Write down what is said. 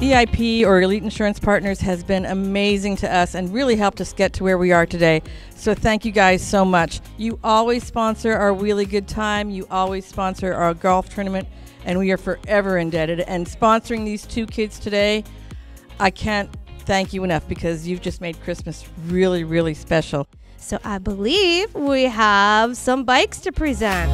EIP or Elite Insurance Partners has been amazing to us and really helped us get to where we are today. So thank you guys so much. You always sponsor our Wheelie Good Time, you always sponsor our golf tournament, and we are forever indebted. And sponsoring these two kids today, I can't thank you enough because you've just made Christmas really, really special. So I believe we have some bikes to present.